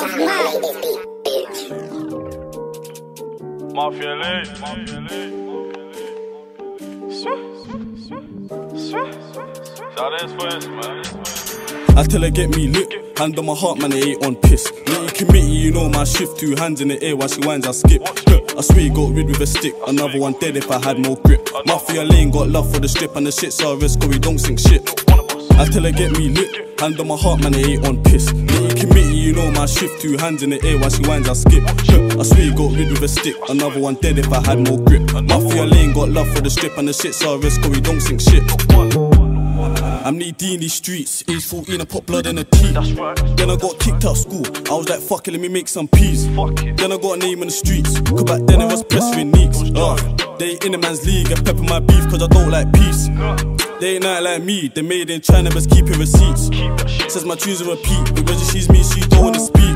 sounds mad. Mafia Lane. Mafia Lane. Shout this for man. I tell her get me lit, hand on my heart, man, it ain't on piss. Litty committee, you know my shift, two hands in the air while she winds, I skip. I swear you got rid with a stick, another one dead if I had more grip. Mafia lane got love for the strip and the shit's a risk, we don't sink shit. I tell her get me lit, hand on my heart, man, it ain't on piss. Litty committee, you know my shift, two hands in the air while she winds, I skip. I swear you got rid with a stick, another one dead if I had more grip. Mafia lane got love for the strip and the shit's a risk, we don't sink shit. I'm knee deep in these streets. Age 14, I put blood in a tea. That's right. Then I got kicked out of school. I was like, fuck it, let me make some peas. Fuck it. Then I got a name in the streets. Cause back then it was press with neeks. Uh, they in the man's league. I pepper my beef cause I don't like peace. They ain't not like me. They made in China, but keeping receipts. Says my tunes are repeat. But when she's me, she don't wanna speak.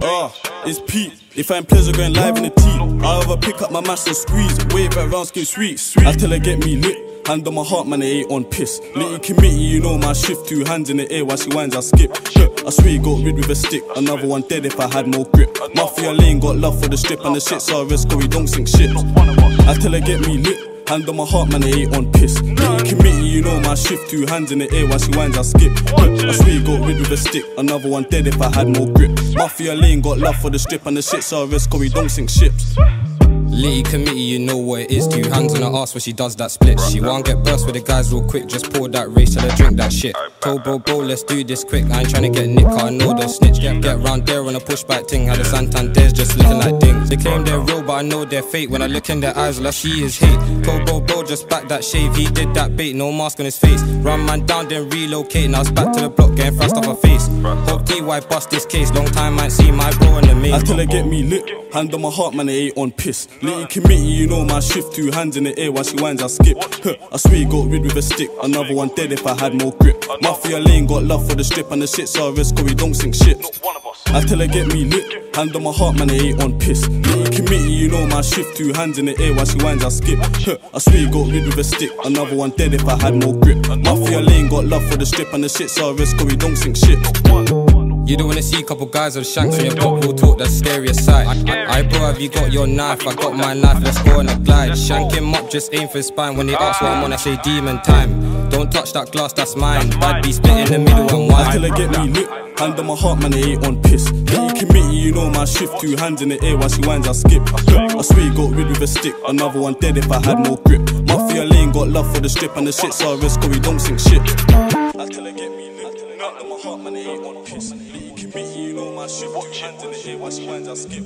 Ah, strange. it's Pete. If I'm pleasure going live in the tea, I ever pick up my mash and squeeze, wave it around, skin sweet, sweet. I tell her get me lit. Hand on my heart, man, it ain't on piss. Litty committee, you know my shift, two hands in the air while she winds, I skip. I swear you got rid with a stick, another one dead if I had more grip. Mafia lane got love for the strip and the shit's risk, cause we don't sink shit. I tell her get me lit. Hand on my heart, man, it ain't on piss. Litty committee, you know my shift, two hands in the air while she winds, I skip. I swear you got rid with a stick, another one dead if I had more grip. Mafia lane got love for the strip and the shit's a risk, cause we don't sink ships. Litty committee, you know what it is. Two hands on her ass when she does that split. She won't get burst with the guys real quick. Just pour that race till I drink that shit. Told bro, bro, let's do this quick. I ain't tryna get nick, I know they'll snitch. Get, get round there on a pushback thing. How the Santander's just looking like dings. They claim they're real, but I know their fate. When I look in their eyes, all I see is hate. Told bro, just back that shave. He did that bait, no mask on his face. Run man down, then relocate. Now it's back to the block, getting thrust off her face. Hope TY bust this case. Long time I see my bro in the main. I her get me lit. Hand on my heart, man, it ain't on piss. Litty committee, you know my shift, two hands in the air while she winds, I skip. Huh, I swear you got rid with a stick, another one dead if I had more grip. Mafia lane got love for the strip and the shit's a risk, we don't sink us. I tell get me lit. Hand on my heart, man, it ain't on piss. Litty you know my shift, two hands in the air while she winds, I skip. I swear you got rid with a stick, another one dead if I had more grip. Mafia lane got love for the strip and the shit's a risk, cause we don't sink shit. You don't wanna see a couple guys with shanks on your block, we'll talk that scariest side. I, I, bro, have you got your knife? I got my knife, let's go on a glide. Shank him up, just aim for his spine. When they ask what I'm on, I say demon time. Don't touch that glass, that's mine. Bad be spit in the middle and I her wide. get me lit. Hand on my heart, man, it ain't on piss. Committee, you know my shift, two hands in the air while she winds, I skip. I swear you got rid with a stick, another one dead if I had more grip. Mafia lane got love for the strip and the shit's risk, cause we don't sink shit. I tell her get me lit. Hand on my heart, man, it ain't on piss. Litty committee, you know my shift, two hands in the air while she winds, I skip.